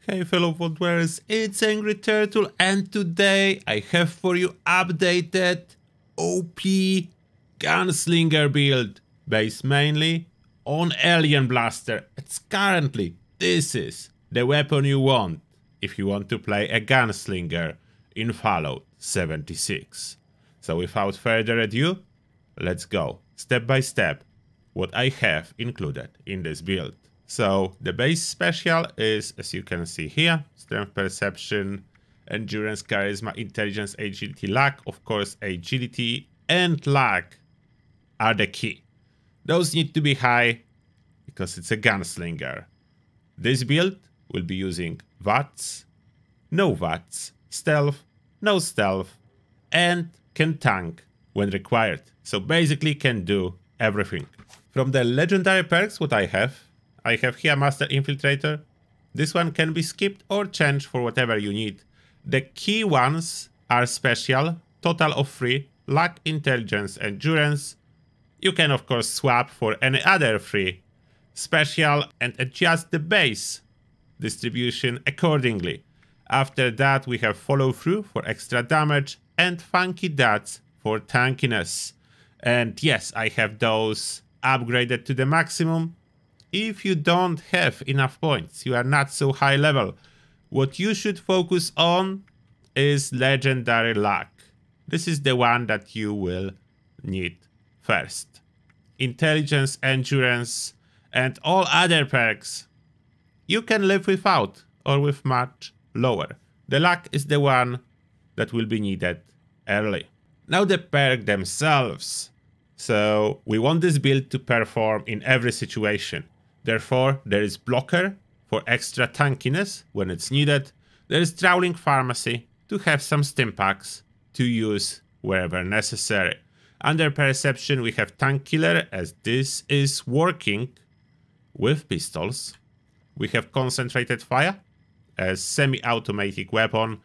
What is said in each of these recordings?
Hey fellow Vault-Wearers, it's Angry Turtle and today I have for you updated OP Gunslinger build based mainly on Alien Blaster. It's currently, this is the weapon you want if you want to play a Gunslinger in Fallout 76. So without further ado, let's go step by step what I have included in this build. So the base special is, as you can see here, strength perception, endurance, charisma, intelligence, agility, luck. Of course, agility and luck are the key. Those need to be high because it's a gunslinger. This build will be using VATS, no VATS, stealth, no stealth, and can tank when required. So basically can do everything. From the legendary perks what I have, I have here Master Infiltrator. This one can be skipped or changed for whatever you need. The key ones are special, total of 3, luck, intelligence, endurance. You can of course swap for any other 3 special and adjust the base distribution accordingly. After that we have follow through for extra damage and Funky Duds for tankiness. And yes, I have those upgraded to the maximum if you don't have enough points, you are not so high level, what you should focus on is legendary luck. This is the one that you will need first. Intelligence, endurance, and all other perks you can live without or with much lower. The luck is the one that will be needed early. Now the perk themselves. So we want this build to perform in every situation. Therefore, there is blocker for extra tankiness when it's needed. There is Traveling Pharmacy to have some stimpaks to use wherever necessary. Under Perception we have Tank Killer as this is working with pistols. We have Concentrated Fire as semi-automatic weapon.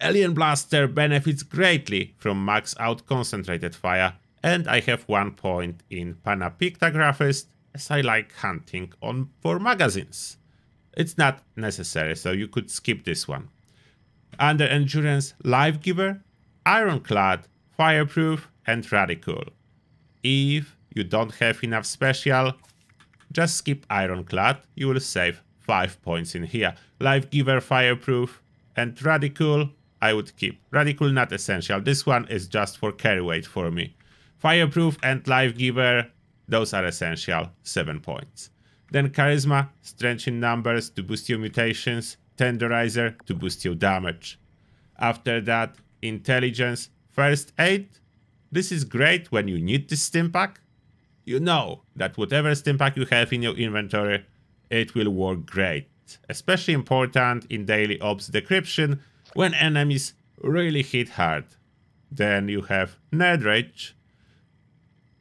Alien Blaster benefits greatly from max out Concentrated Fire and I have one point in Pannapictagraphist as I like hunting on for magazines. It's not necessary, so you could skip this one. Under Endurance, Life Giver, Ironclad, Fireproof, and Radicool. If you don't have enough special, just skip Ironclad, you will save 5 points in here. Life Giver, Fireproof, and Radicool, I would keep. Radicool not essential, this one is just for carry weight for me. Fireproof and Life Giver, those are essential, 7 points. Then Charisma, Strange in Numbers to boost your mutations, Tenderizer to boost your damage. After that, Intelligence, First Aid. This is great when you need this Stimpak. You know that whatever Stimpak you have in your inventory, it will work great. Especially important in daily ops decryption when enemies really hit hard. Then you have Nerd Rage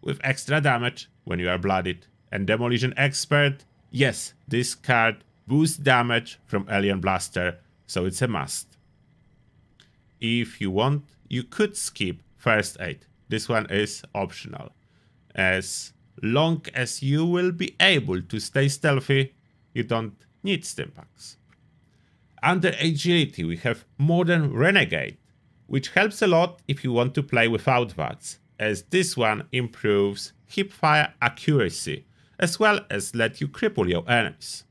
with extra damage when you are bloodied. And Demolition Expert, yes, this card boosts damage from Alien Blaster, so it's a must. If you want, you could skip First Aid. This one is optional. As long as you will be able to stay stealthy, you don't need stimpaks. Under Agility, we have Modern Renegade, which helps a lot if you want to play without VATS, as this one improves hipfire accuracy, as well as let you cripple your enemies.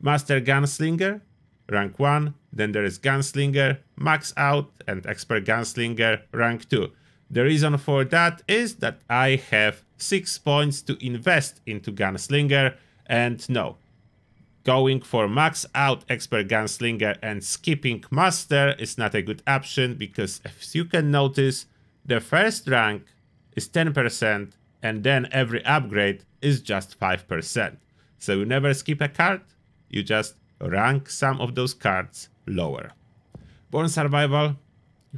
Master Gunslinger, rank 1, then there is Gunslinger, Max Out, and Expert Gunslinger, rank 2. The reason for that is that I have 6 points to invest into Gunslinger, and no, going for Max Out Expert Gunslinger and skipping Master is not a good option because as you can notice, the first rank is 10% and then every upgrade is just 5%. So you never skip a card, you just rank some of those cards lower. Born Survivor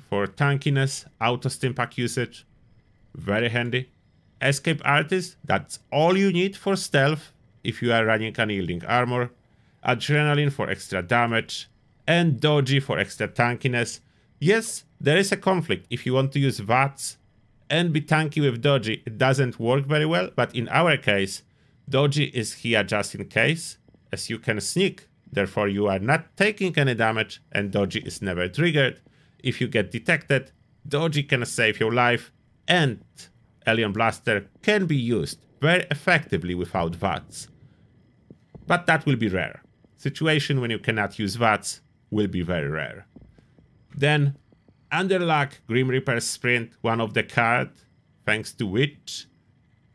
for tankiness, auto stimpak usage, very handy. Escape Artist, that's all you need for stealth if you are running unyielding armor. Adrenaline for extra damage, and Dodgy for extra tankiness. Yes, there is a conflict if you want to use VATS and be tanky with Dodgy, it doesn't work very well, but in our case, Dodgy is here just in case, as you can sneak, therefore you are not taking any damage and Dodgy is never triggered. If you get detected, Dodgy can save your life and Alien Blaster can be used very effectively without VATS. But that will be rare. Situation when you cannot use VATS will be very rare. Then Underluck Grim Reaper Sprint, one of the card, thanks to which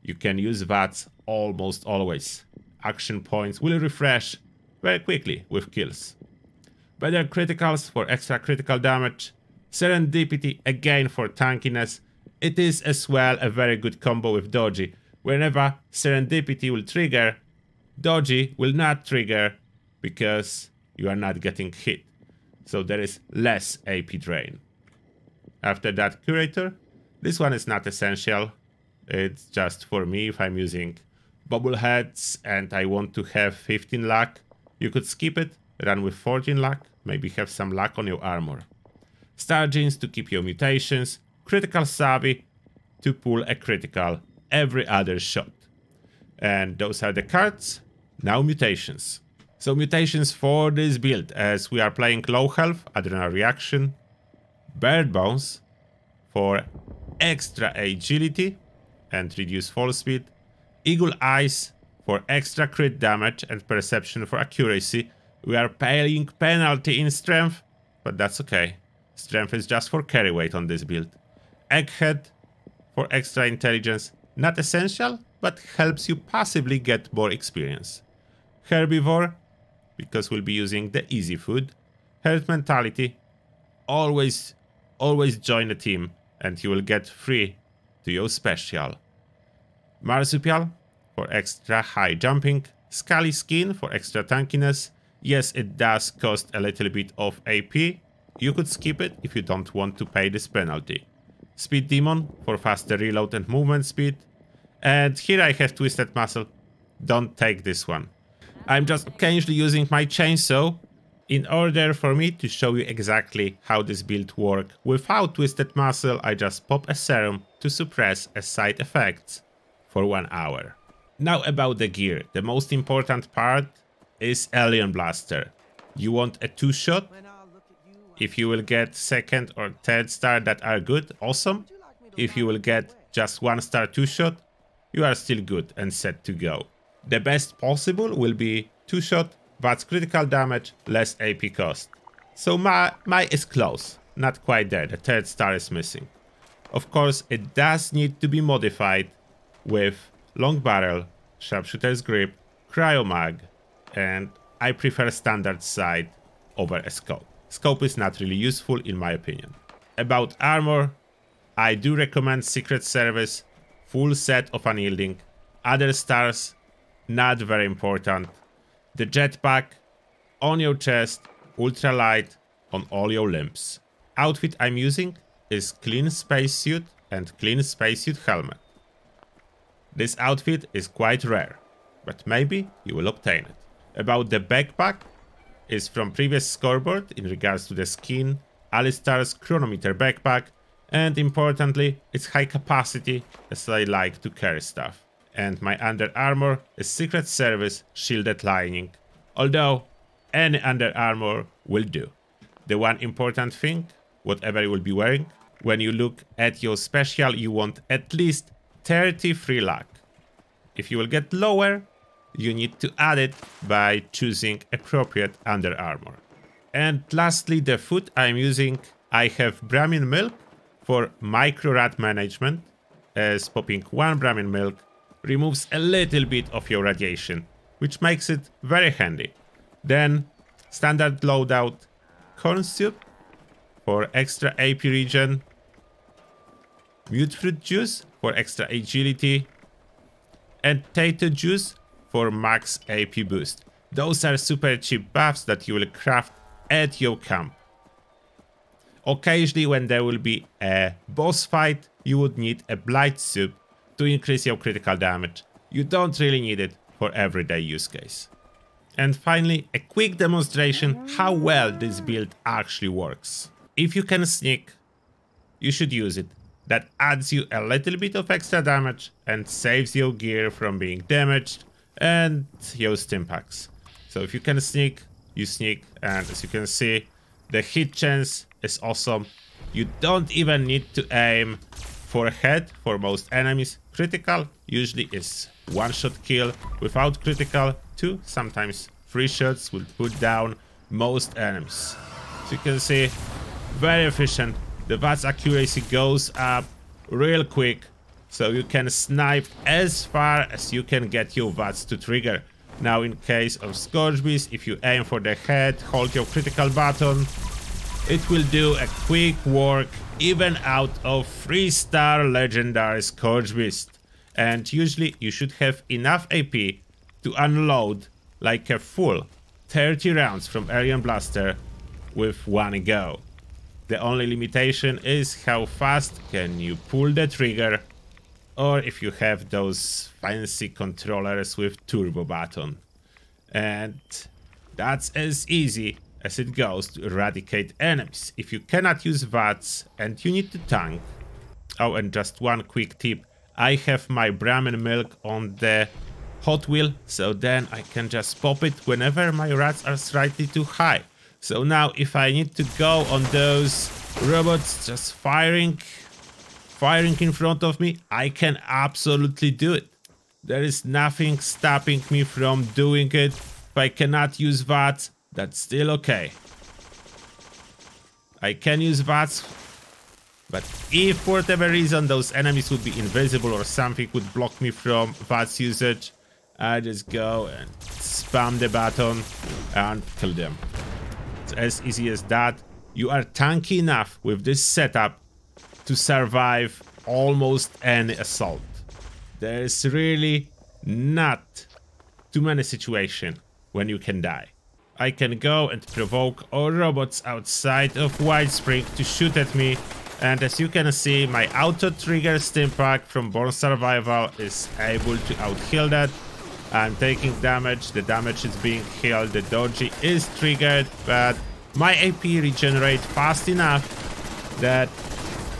you can use VATS almost always. Action points will refresh very quickly with kills. Better criticals for extra critical damage. Serendipity again for tankiness. It is as well a very good combo with Dodgy. Whenever Serendipity will trigger, Dodgy will not trigger because you are not getting hit. So there is less AP drain. After that Curator, this one is not essential. It's just for me if I'm using bobbleheads and I want to have 15 luck. You could skip it, run with 14 luck, maybe have some luck on your armor. Starched Genes to keep your mutations, Critical Savvy to pull a critical every other shot. And those are the cards. Now mutations. So mutations for this build as we are playing low health, adrenal reaction, bird bones for extra agility and reduce fall speed, eagle eyes for extra crit damage and perception for accuracy. We are paying penalty in strength, but that's okay. Strength is just for carry weight on this build. Egghead for extra intelligence. Not essential, but helps you passively get more experience. Herbivore, because we'll be using the easy food. Herd mentality. Always, always join a team and you will get free to your special. Marsupial for extra high jumping. Scaly skin for extra tankiness. Yes, it does cost a little bit of AP. You could skip it if you don't want to pay this penalty. Speed Demon for faster reload and movement speed. And here I have Twisted Muscle. Don't take this one. I'm just occasionally using my chainsaw in order for me to show you exactly how this build works. Without Twisted Muscle, I just pop a serum to suppress a side effects for one hour. Now about the gear. The most important part is Alien Blaster. You want a two-shot? If you will get second or third star that are good, awesome. If you will get just one star two-shot, you are still good and set to go. The best possible will be two-shot, but critical damage, less AP cost. So my, my is close, not quite there, the third star is missing. Of course, it does need to be modified with long barrel, sharpshooter's grip, cryo mag, and I prefer standard sight over a scope. Scope is not really useful in my opinion. About armor, I do recommend Secret Service, full set of unyielding. Other stars, not very important. The jetpack on your chest, ultra light on all your limbs. Outfit I'm using is clean spacesuit and clean spacesuit helmet. This outfit is quite rare, but maybe you will obtain it. About the backpack is from previous scoreboard in regards to the skin, Alistar's chronometer backpack, and importantly, it's high capacity as I like to carry stuff. And my under armor is Secret Service shielded lining, although any under armor will do. The one important thing, whatever you will be wearing, when you look at your special you want at least 33 luck. If you will get lower, you need to add it by choosing appropriate under armor. And lastly, the food I'm using, I have Brahmin milk for micro rad management, as popping one Brahmin milk removes a little bit of your radiation, which makes it very handy. Then standard loadout corn soup for extra AP regen, mutfruit juice for extra agility, and tato juice for max AP boost. Those are super cheap buffs that you will craft at your camp. Occasionally when there will be a boss fight, you would need a blight soup to increase your critical damage. You don't really need it for everyday use case. And finally, a quick demonstration how well this build actually works. If you can sneak, you should use it. that adds you a little bit of extra damage and saves your gear from being damaged and your stim packs. So if you can sneak, you sneak and as you can see the hit chance is awesome. You don't even need to aim for a head for most enemies. Critical usually is one shot kill. Without critical, two, sometimes three shots will put down most enemies. As you can see, very efficient. The VATS accuracy goes up real quick, so you can snipe as far as you can get your VATS to trigger. Now in case of Scorch Beast, if you aim for the head, hold your critical button, it will do a quick work even out of 3 star legendary Scorch Beast. And usually you should have enough AP to unload like a full 30 rounds from Alien Blaster with one go. The only limitation is how fast can you pull the trigger or if you have those fancy controllers with turbo button. And that's as easy as it goes to eradicate enemies. If you cannot use VATS and you need to tank. Oh, and just one quick tip. I have my Brahmin milk on the Hot Wheel, so then I can just pop it whenever my rads are slightly too high. So now if I need to go on those robots just firing, firing in front of me, I can absolutely do it. There is nothing stopping me from doing it. If I cannot use VATS, that's still okay. I can use VATS, but if for whatever reason those enemies would be invisible or something would block me from VATS usage, I just go and spam the button and kill them. It's as easy as that. You are tanky enough with this setup to survive almost any assault. There is really not too many situations when you can die. I can go and provoke all robots outside of Whitespring to shoot at me and as you can see my auto trigger pack from Born Survivor is able to outheal that. I'm taking damage, the damage is being healed, the dodgy is triggered but my AP regenerates fast enough that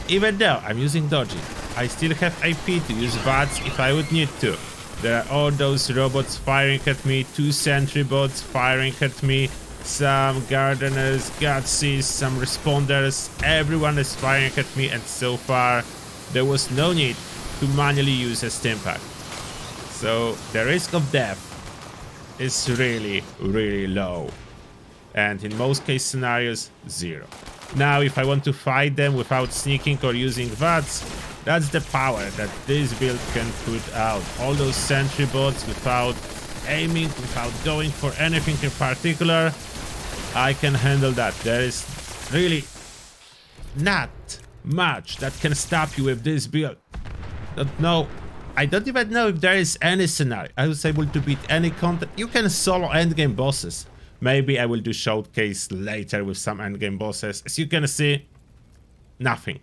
even though I'm using dodgy I still have AP to use VATS if I would need to. There are all those robots firing at me, two sentry bots firing at me, some gardeners, gutsies, some responders, everyone is firing at me and so far there was no need to manually use a stim pack. So the risk of death is really, really low. And in most case scenarios, zero. Now if I want to fight them without sneaking or using VATS, that's the power that this build can put out. All those sentry bots without aiming, without going for anything in particular, I can handle that. There is really not much that can stop you with this build. Don't know. I don't even know if there is any scenario I was able to beat any content. You can solo endgame bosses. Maybe I will do showcase later with some endgame bosses. As you can see, nothing.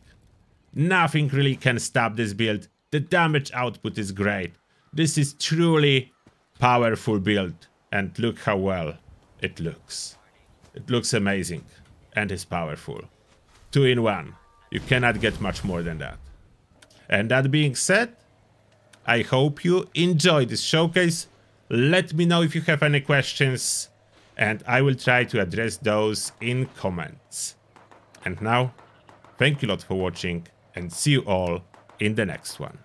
Nothing really can stop this build. The damage output is great. This is truly powerful build. And look how well it looks. It looks amazing. And is powerful. Two in one. You cannot get much more than that. And that being said, I hope you enjoyed this showcase. Let me know if you have any questions and I will try to address those in comments. And now, thank you a lot for watching and see you all in the next one.